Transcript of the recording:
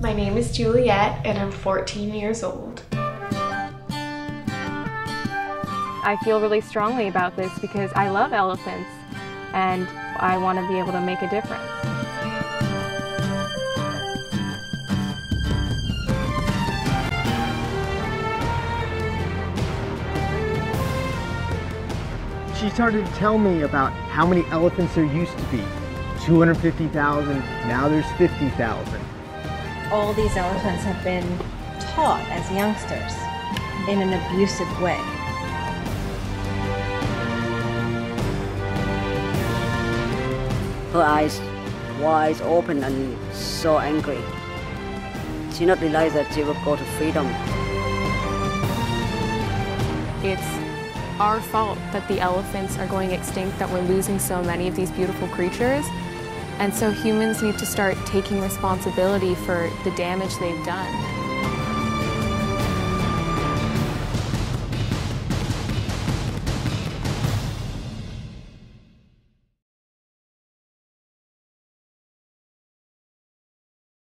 My name is Juliette and I'm 14 years old. I feel really strongly about this because I love elephants and I want to be able to make a difference. She started to tell me about how many elephants there used to be. 250,000, now there's 50,000. All these elephants have been taught as youngsters in an abusive way. Her eyes wide open and so angry. She not realize that she will go to freedom. It's our fault that the elephants are going extinct, that we're losing so many of these beautiful creatures. And so humans need to start taking responsibility for the damage they've done.